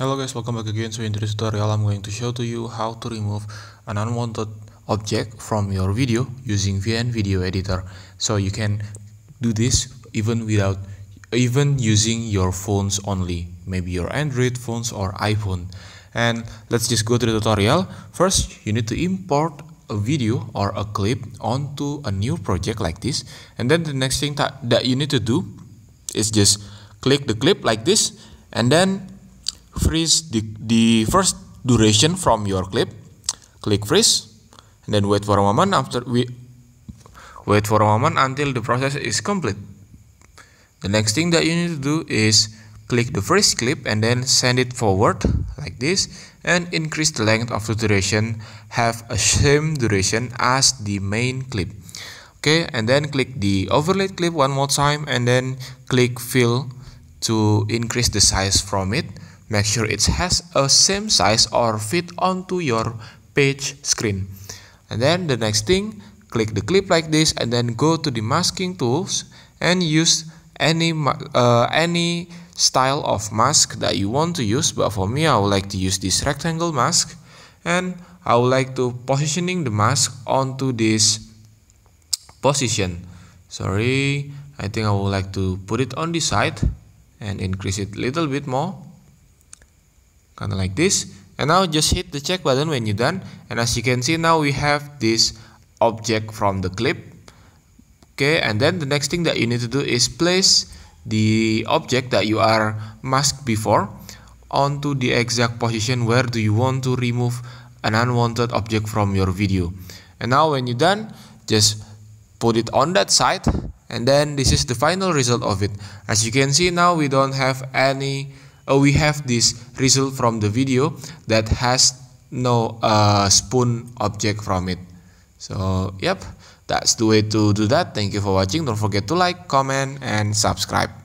Hello guys, welcome back again. So in this tutorial, I'm going to show to you how to remove an unwanted object from your video using VN Video Editor. So you can do this even without, even using your phones only, maybe your Android phones or iPhone. And let's just go to the tutorial. First, you need to import a video or a clip onto a new project like this. And then the next thing that, that you need to do is just click the clip like this and then freeze the, the first duration from your clip. Click freeze and then wait for a moment after we wait for a moment until the process is complete. The next thing that you need to do is click the first clip and then send it forward like this and increase the length of the duration have a same duration as the main clip. Okay and then click the overlay clip one more time and then click fill to increase the size from it make sure it has a same size or fit onto your page screen. And then the next thing click the clip like this and then go to the masking tools and use any uh, any style of mask that you want to use. But for me I would like to use this rectangle mask and I would like to positioning the mask onto this position. Sorry I think I would like to put it on the side and increase it a little bit more kind of like this. And now just hit the check button when you're done. And as you can see now we have this object from the clip. Okay and then the next thing that you need to do is place the object that you are masked before onto the exact position where do you want to remove an unwanted object from your video. And now when you're done just put it on that side. And then this is the final result of it. As you can see now we don't have any uh, we have this result from the video that has no uh, spoon object from it. So yep that's the way to do that. Thank you for watching. Don't forget to like comment and subscribe